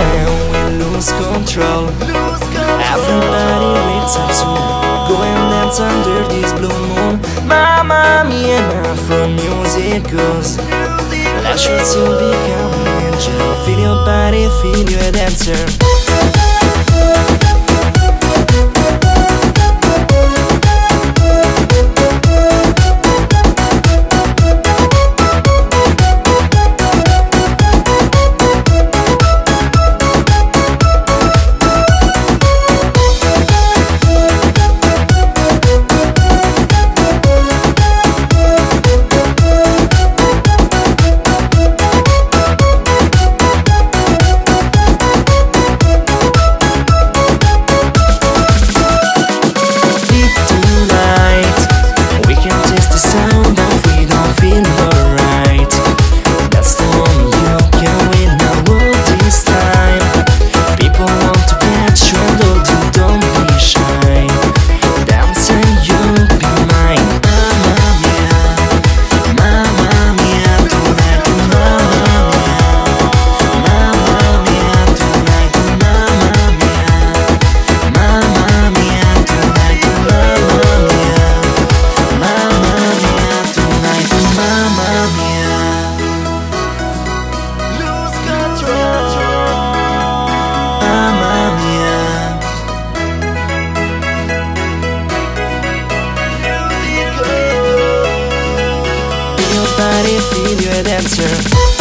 lose control. Everybody wakes up soon. Go and dance under this blue moon. Mamma mia, from music goes. Let's you become an angel. Feel your body, feel your dancer. Your body, feel your dancer.